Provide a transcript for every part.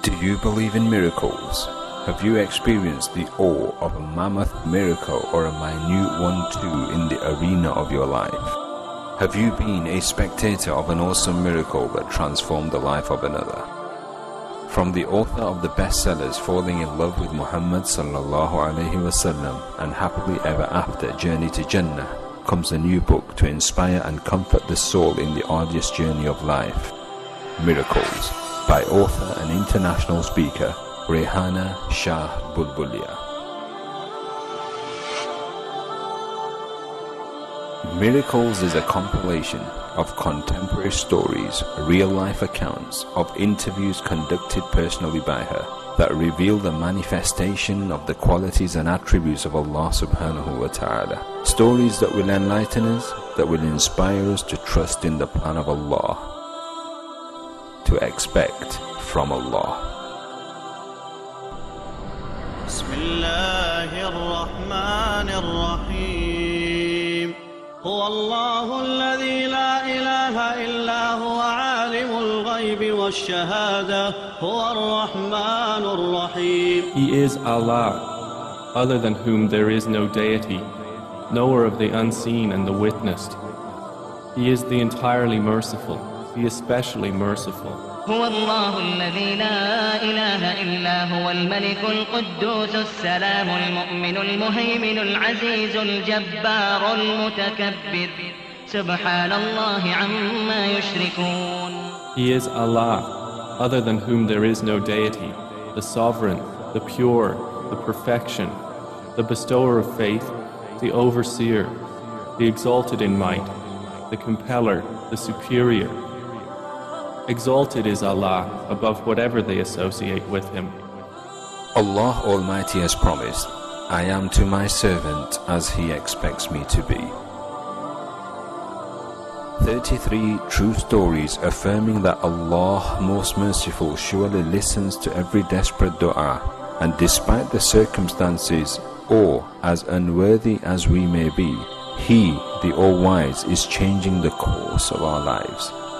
Do you believe in miracles? Have you experienced the awe of a mammoth miracle or a minute one too in the arena of your life? Have you been a spectator of an awesome miracle that transformed the life of another? From the author of the bestsellers Falling in Love with Muhammad sallallahu alaihi wasallam and Happily Ever After Journey to Jannah comes a new book to inspire and comfort the soul in the arduous journey of life. Miracles by author and international speaker Rehana Shah Bulbulia. Miracles is a compilation of contemporary stories, real life accounts of interviews conducted personally by her that reveal the manifestation of the qualities and attributes of Allah subhanahu wa ta'ala. Stories that will enlighten us, that will inspire us to trust in the plan of Allah, to expect from Allah. بسم الله الرحمن الرحيم هو الله الذي لا إله إلا هو عالم الغيب والشهادة هو الرحمن الرحيم He is Allah, other than whom there is no deity, knower of the unseen and the witnessed. He is the entirely merciful, the especially merciful. هو الله الذي لا إله إلا هو الملك القدوس السلام المؤمن المهيمن العزيز الجبار المتكبر سبحان الله عما يشركون He is Allah, other than whom there is no deity, the sovereign, the pure, the perfection, the bestower of faith, the overseer, the exalted in might, the compeller, the superior. Exalted is Allah above whatever they associate with Him. Allah Almighty has promised, I am to my servant as he expects me to be. 33 true stories affirming that Allah most merciful surely listens to every desperate dua and despite the circumstances or as unworthy as we may be, He, the All-Wise, is changing the course of our lives,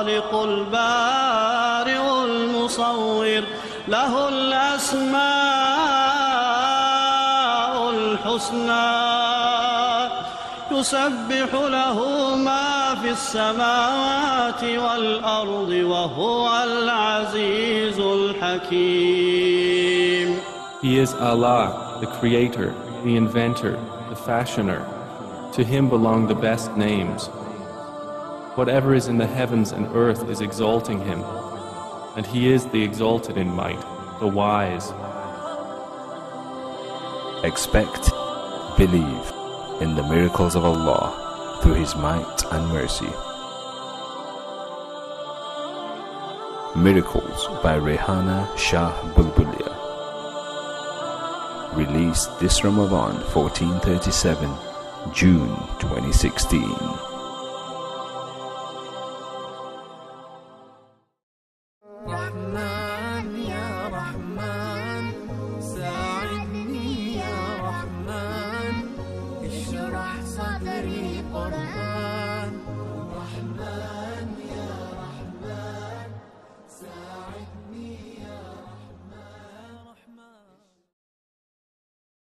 الخالق البارئ المصور له الأسماء الحسنى يسبح له ما في السماوات والأرض وهو العزيز الحكيم He is Allah, the Creator, the Inventor, the Fashioner. To Him belong the best names. Whatever is in the heavens and earth is exalting Him, and He is the exalted in might, the wise. Expect, believe in the miracles of Allah through His might and mercy. Miracles by Rehana Shah Bulbulia. Released this Ramadan 1437, June 2016.